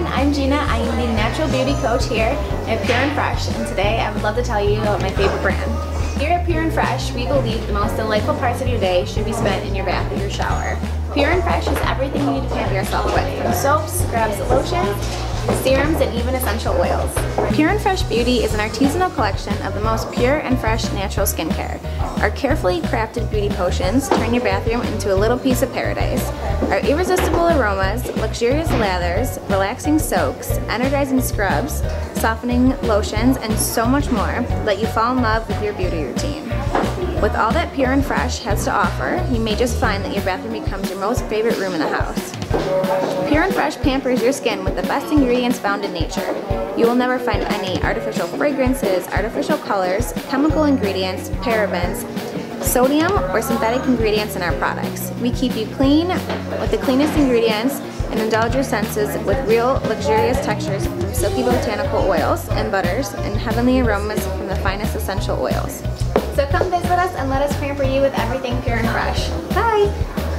everyone, I'm Gina. I am the natural beauty coach here at Pure and Fresh and today I would love to tell you about my favorite brand. Here at Pure and Fresh, we believe the most delightful parts of your day should be spent in your bath or your shower. Pure and Fresh is everything you need to pamper yourself with, from soaps, scrubs, lotions, serums, and even essential oils. Pure and Fresh Beauty is an artisanal collection of the most pure and fresh natural skincare. Our carefully crafted beauty potions turn your bathroom into a little piece of paradise. Our irresistible aromas, luxurious lathers, relaxing soaks, energizing scrubs, softening lotions, and so much more let you fall in love with your beauty routine. With all that Pure and Fresh has to offer, you may just find that your bathroom becomes your most favorite room in the house. Pure and Fresh pampers your skin with the best ingredients found in nature. You will never find any artificial fragrances, artificial colors, chemical ingredients, parabens, sodium, or synthetic ingredients in our products. We keep you clean with the cleanest ingredients and indulge your senses with real luxurious textures from silky botanical oils and butters and heavenly aromas from the finest essential oils. So come visit us and let us pamper you with everything pure and fresh. Bye!